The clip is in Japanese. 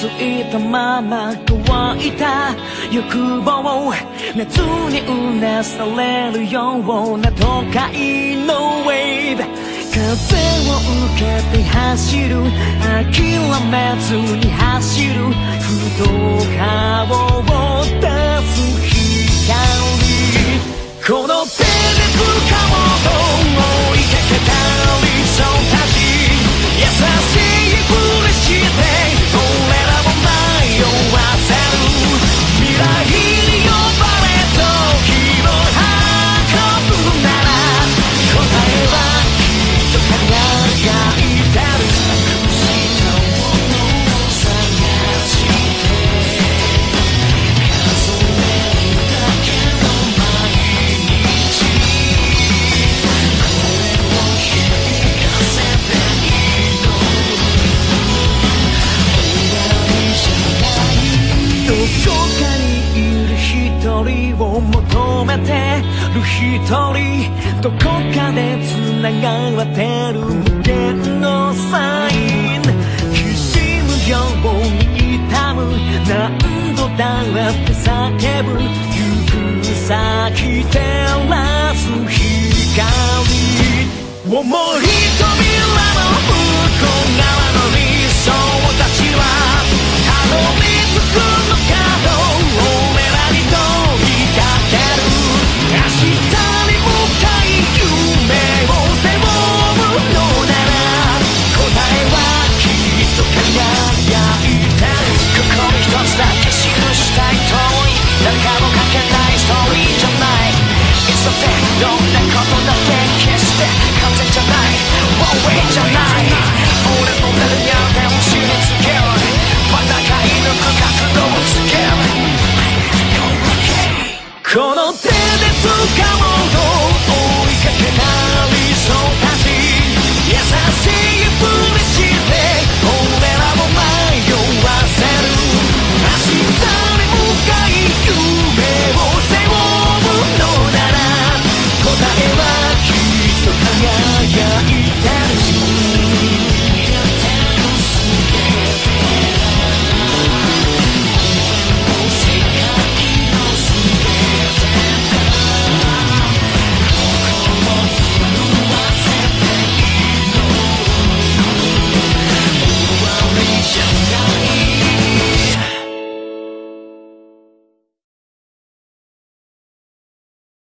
ついたまま乾いた欲望を熱にうなされるような都会のウェーブ風を受けて走る諦めずに走る不動化を求めてる一人どこかで繋がってる無限のサイン。きしむように痛む何度だって叫ぶ行く先照らす光思い飛び come on.